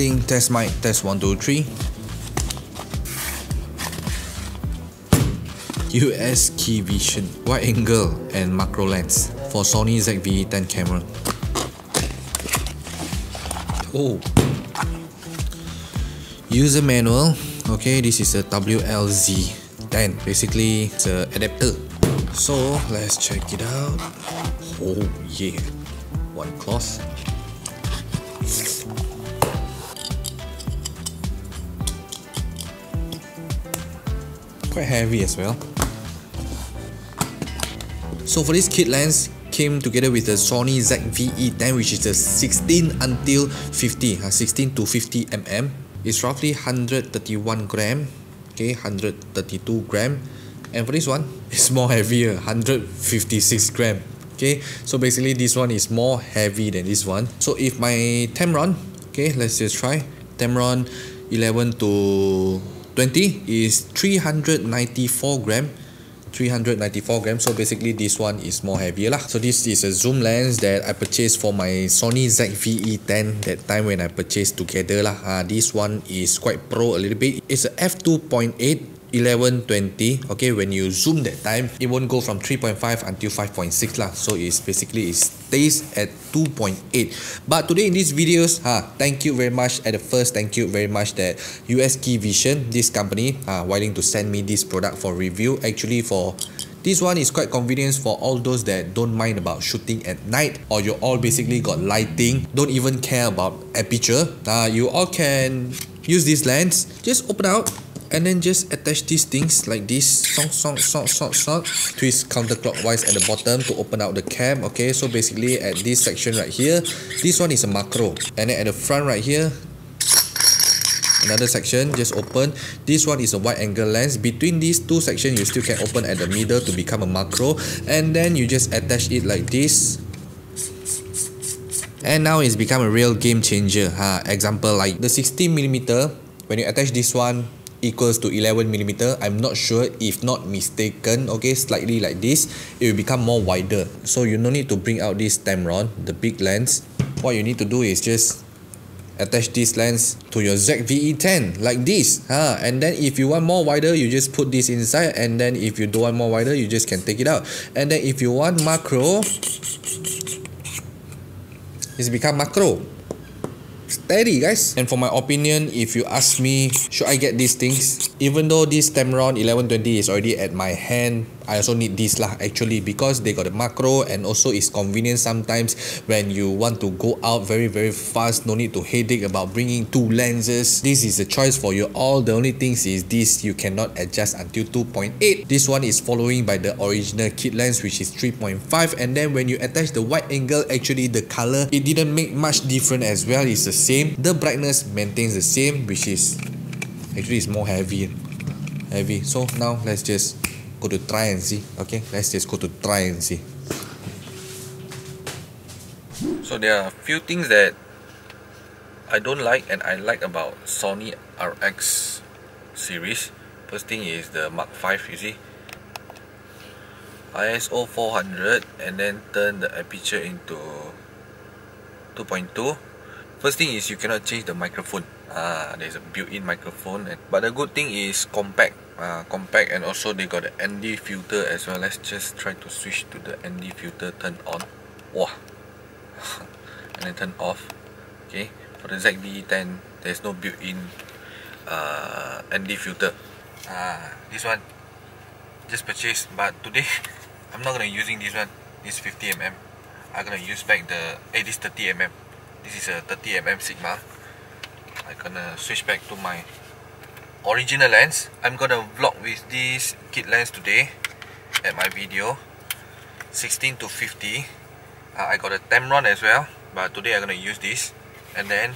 Testing, test mic, test 1, 2, 3. USKEYVISION, wide angle and macro lens for Sony ZV-E10 camera. Oh. User manual, okay, this is a WLZ10, basically it's an adapter. So let's check it out. Oh yeah, one cloth. Quite heavy as well. So for this kit lens, came together with the Sony ZV-E10 which is the 16 until 50, uh, 16 to 50 mm. It's roughly 131 gram, okay, 132 gram. And for this one, it's more heavier, 156 gram. Okay, so basically this one is more heavy than this one. So if my Tamron, okay, let's just try. Tamron 11 to 20 is 394 gram. 394 grams so basically this one is more heavier lah. So this is a zoom lens that I purchased for my Sony ZV-E10 that time when I purchased together lah. Uh, this one is quite pro a little bit. It's a f2.8 1120 okay when you zoom that time it won't go from 3.5 until 5.6 lah. So it's basically it stays at 2.8 but today in these videos ha, thank you very much. At the first thank you very much that USKEYVISION this company uh, willing to send me this product for review. Actually for this one is quite convenient for all those that don't mind about shooting at night or you all basically got lighting don't even care about aperture. Uh, you all can use this lens. Just open out and then just attach these things like this. Song song song song song twist counterclockwise at the bottom to open out the cam okay? So basically at this section right here this one is a macro. And then at the front right here another section just open. This one is a wide angle lens. Between these two sections you still can open at the middle to become a macro. And then you just attach it like this. And now it's become a real game changer. Huh? example like the 16 millimeter. When you attach this one equals to 11 millimeter i'm not sure. If not mistaken okay slightly like this it will become more wider. So you no need to bring out this tamron the big lens. What you need to do is just attach this lens to your ZV-E10 like this huh? and then if you want more wider you just put this inside. And then if you don't want more wider you just can take it out. And then if you want macro it's become macro steady guys. And for my opinion if you ask me should I get these things even though this Tamron 1120 is already at my hand I also need this lah actually because they got a macro and also it's convenient sometimes when you want to go out very very fast no need to headache about bringing two lenses. This is a choice for you all. The only things is this you cannot adjust until 2.8 this one is following by the original kit lens which is 3.5 and then when you attach the wide angle actually the color it didn't make much difference as well. It's the same. The brightness maintains the same which is actually it's more heavy. Heavy. So now let's just go to try and see. Okay let's just go to try and see. So there are a few things that I don't like and I like about Sony RX series. First thing is the Mark 5 you see. ISO 400 and then turn the aperture into 2.2 first thing is you cannot change the microphone ah there's a built-in microphone And, but the good thing is compact. Uh, compact and also they got the ND filter as well. Let's just try to switch to the ND filter turn on. Wow and then turn off. Okay for the ZV-10 there's no built-in uh, ND filter. Uh, this one just purchased but today I'm not gonna using this one. This 50mm I'm gonna use back the eh this 30mm this is a 30mm Sigma I'm gonna switch back to my original lens. I'm gonna vlog with this kit lens today at my video 16 to 50 uh, I got a Tamron as well but today I'm gonna use this. And then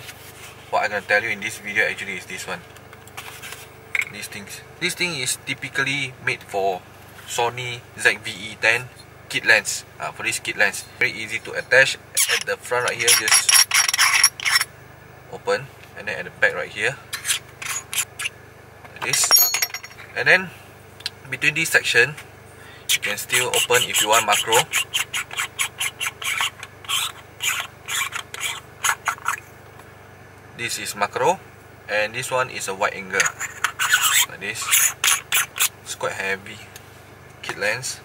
what I'm gonna tell you in this video actually is this one. These things. This thing is typically made for Sony ZV-E10 kit lens. Uh, for this kit lens. Very easy to attach. At the front right here just open and then at the back right here. Like this. And then between this section you can still open if you want macro. This is macro. And this one is a wide angle. Like this. It's quite heavy. Kit lens.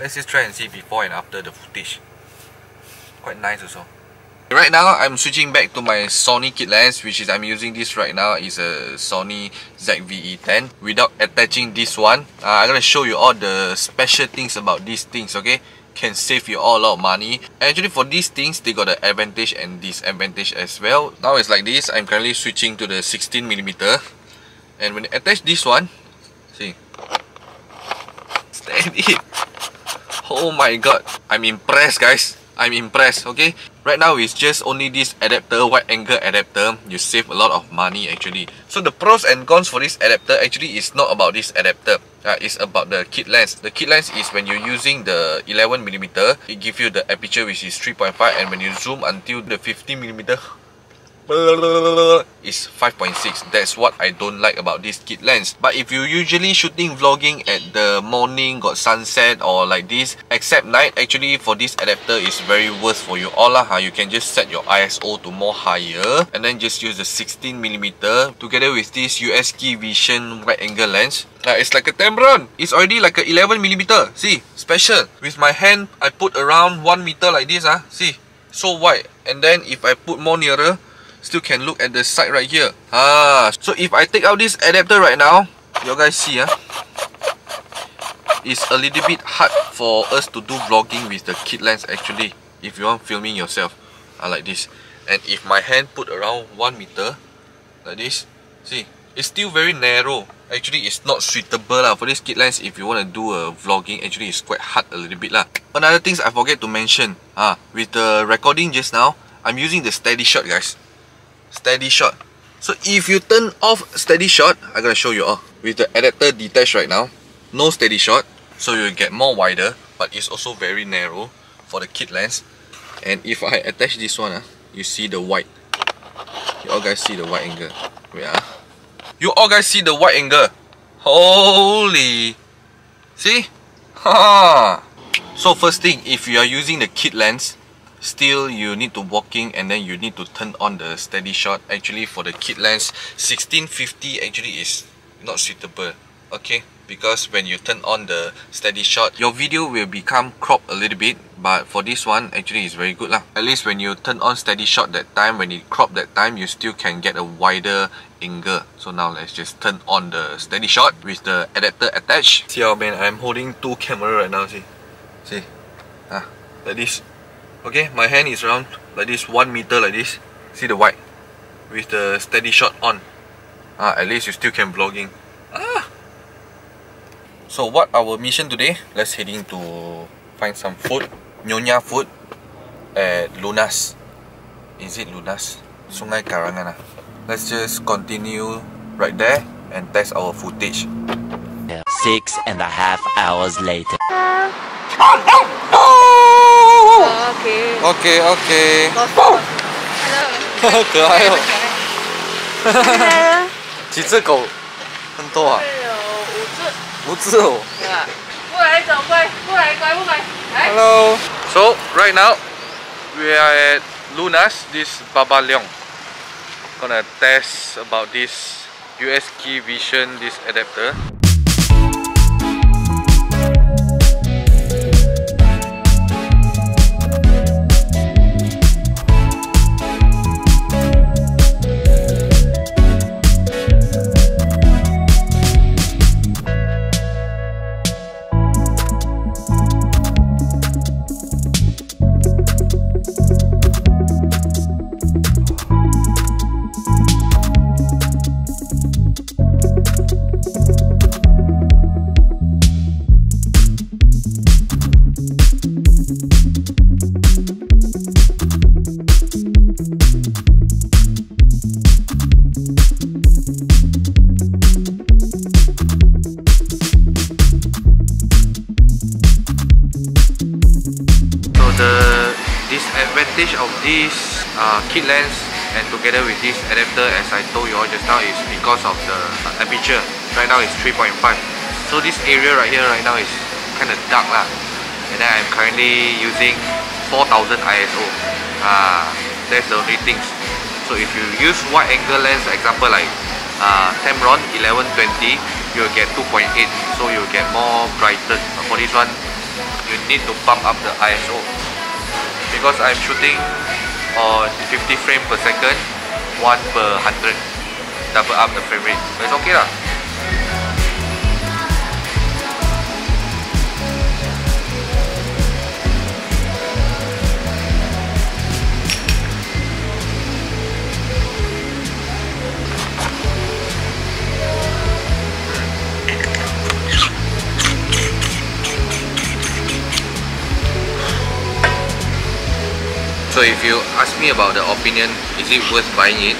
Let's just try and see before and after the footage. Quite nice also right now I'm switching back to my Sony kit lens which is I'm using this right now is a Sony ZV-E10 without attaching this one uh, I'm gonna show you all the special things about these things okay? Can save you all a lot of money. Actually for these things they got the advantage and disadvantage as well. Now it's like this. I'm currently switching to the 16 millimeter. And when I attach this one see. Stand it. Oh my god. I'm impressed guys I'm impressed okay? Right now it's just only this adapter wide angle adapter. You save a lot of money actually. So the pros and cons for this adapter actually is not about this adapter. Uh, it's about the kit lens. The kit lens is when you're using the 11 millimeter it gives you the aperture which is 3.5 and when you zoom until the 50 millimeter is 5.6 that's what I don't like about this kit lens. But if you usually shooting vlogging at the morning got sunset or like this except night actually for this adapter is very worth for you all lah. You can just set your ISO to more higher and then just use the 16mm together with this USKEYVISION wide angle lens. Uh, it's like a Tamron. It's already like a 11mm see special. With my hand I put around 1 meter like this ah. See so wide. And then if I put more nearer still can look at the side right here. Ah so if I take out this adapter right now you guys see ah it's a little bit hard for us to do vlogging with the kit lens actually if you want filming yourself ah, like this. And if my hand put around 1 meter like this see it's still very narrow. Actually it's not suitable lah for this kit lens if you want to do a vlogging actually it's quite hard a little bit lah. Another things I forget to mention ah with the recording just now I'm using the steady shot guys steady shot. So if you turn off steady shot I'm gonna show you all with the adapter detached right now no steady shot so you get more wider but it's also very narrow for the kit lens. And if I attach this one uh, you see the white. You all guys see the wide angle. Wait uh. you all guys see the wide angle. Holy. See? Ha. So first thing if you are using the kit lens still you need to walking and then you need to turn on the steady shot. Actually for the kit lens 1650 actually is not suitable okay? Because when you turn on the steady shot your video will become cropped a little bit but for this one actually is very good lah. At least when you turn on steady shot that time when it crop that time you still can get a wider angle. So now let's just turn on the steady shot with the adapter attached. See how man i'm holding two camera right now see. See? Ah like this okay my hand is around like this one meter like this. See the white? With the steady shot on. Ah at least you still can vlogging ah! So what our mission today? Let's heading to find some food. Nyonya food at lunas. Is it lunas? Sungai karangan ah. Let's just continue right there and test our footage. Six and a half hours later OK， OK OK，老师，可爱哦，哎几只狗？很多啊，有五只，五只哦。对吧？过来走，过来，过来，过来，过来，来。 Hello. So right now we are at Lunas, this Baba Leong. Gonna test about this USK Vision, this adapter. The disadvantage of this uh, kit lens and together with this adapter as I told you all just now is because of the uh, aperture. Right now it's 3.5. So this area right here right now is kind of dark lah. And then I'm currently using 4000 ISO. Ah, That's the only things. So if you use wide angle lens, example like uh, Tamron 1120, you'll get 2.8, so you'll get more brighter. But for this one, you need to pump up the ISO because I'm shooting on 50 frame per second, 1 per 100, double up the frame rate. So it's okay lah. So if you ask me about the opinion, is it worth buying it?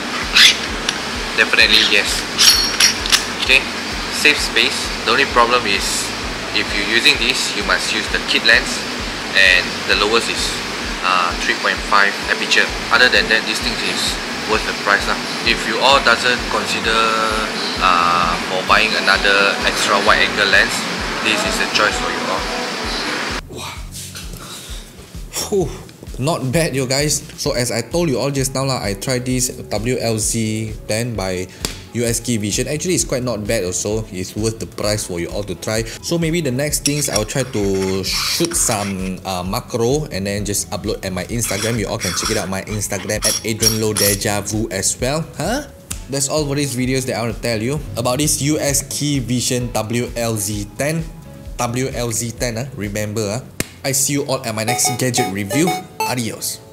Definitely yes. Okay, save space. The only problem is if you're using this, you must use the kit lens and the lowest is uh, 3.5 aperture. Other than that, this thing is worth the price lah. If you all doesn't consider uh, for buying another extra wide angle lens, this is a choice for you all. Whew, not bad you guys. So as I told you all just now lah I tried this WLZ10 by USKEYVISION. Actually it's quite not bad also. It's worth the price for you all to try. So maybe the next things I'll try to shoot some uh, macro and then just upload at my Instagram. You all can check it out my Instagram at Adrian Lo Dejavu as well. Huh? That's all for these videos that I want to tell you about this USKEYVISION WLZ10 WLZ10 uh, remember uh, I see you all at my next gadget review. Adiós.